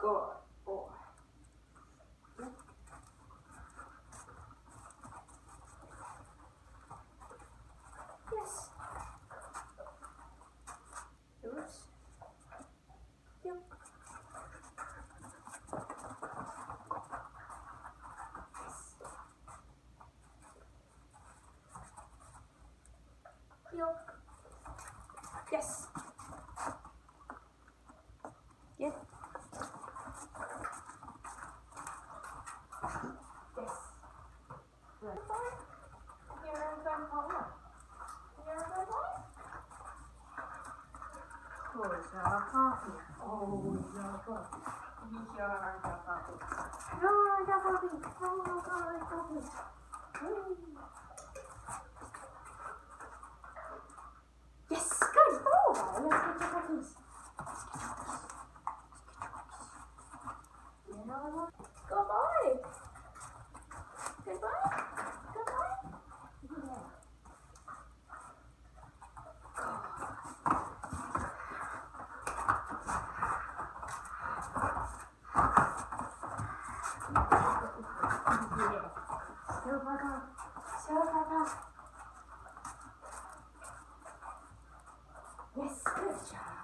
Good boy. Yes. Oops. Yep. Yes. Yes. Yes. Your? Oh, your puppy. Oh. Mm. Yes, good boy. Let's get your puppies. You know what? Good boy. Good boy. Good boy. Yeah. Yes, good job.